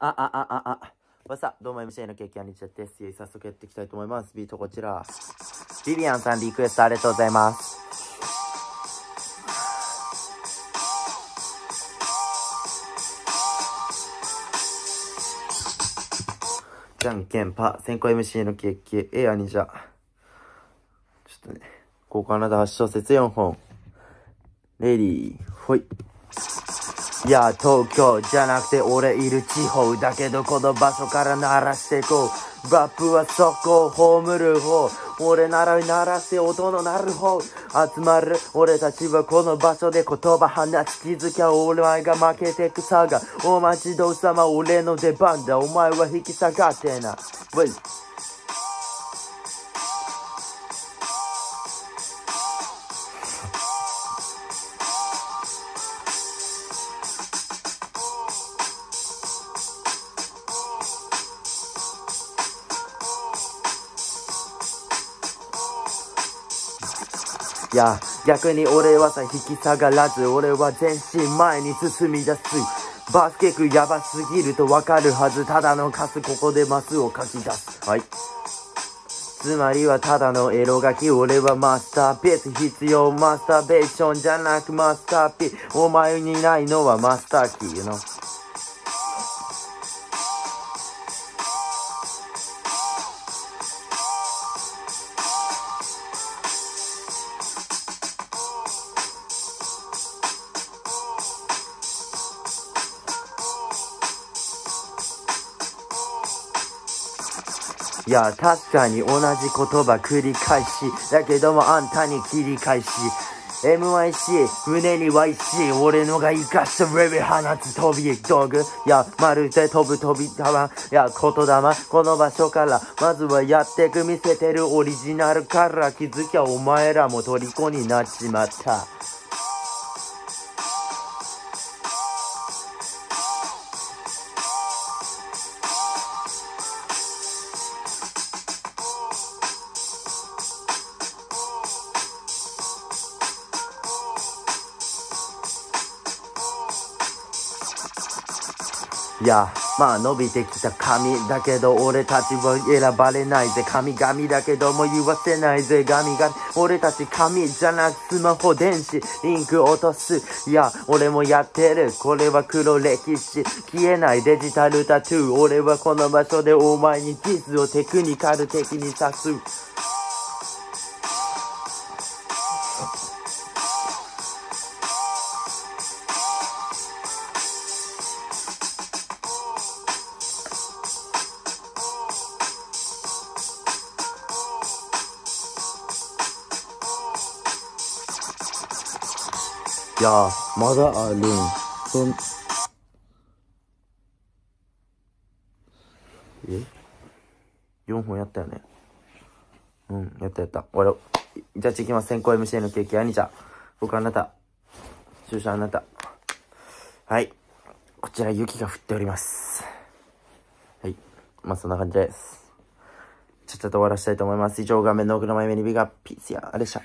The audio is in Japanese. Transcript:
あ、あ、あ、あ、あ。わさ、どうも MC のケーキアニチャです。早速やっていきたいと思います。ビートこちら。ビビアンさんリクエストありがとうございます。じゃんけんパ、先行 MC のケーキ、えアニジャ。ちょっとね、交換など8小節4本。レディー、ほい。いや、東京じゃなくて俺いる地方だけどこの場所から鳴らしていこう。ラップはそこを、葬る方。俺なら鳴らして音の鳴る方。集まる俺たちはこの場所で言葉放ち気づきゃお前が負けてくさが。お待ちどうさま俺の出番だ。お前は引き下がってな。いや、逆に俺はさ、引き下がらず、俺は全身前に進み出す。バスケクやばすぎるとわかるはず。ただのカス、ここでマスを書き出す。はい。つまりはただのエロ書き、俺はマスターピース必要、マスターベーションじゃなくマスターピース。お前にないのはマスターキー、you いや、確かに同じ言葉繰り返し。だけどもあんたに切り返し。MIC、胸に YC、俺のが生かしたレベ放つ飛び道具。いや、まるで飛ぶ飛び玉。いや、言霊。この場所から、まずはやってく見せてるオリジナルから気づきゃお前らも虜になっちまった。いや、まあ伸びてきた髪だけど俺たちは選ばれないぜ。神々だけども言わせないぜ。神々。俺たち神じゃなくスマホ電子。リンク落とす。いや、俺もやってる。これは黒歴史。消えないデジタルタトゥー。俺はこの場所でお前にディスをテクニカル的に刺す。やまだあるん。そん、え ?4 本やったよね。うん、やったやった。俺、じゃあ次行きます。先行 MC のケーキ、兄ちゃん。僕あなた。注射あなた。はい。こちら雪が降っております。はい。まあ、そんな感じです。ちょっと終わらせたいと思います。以上、画面の奥の前目にビがピースや、あれでした。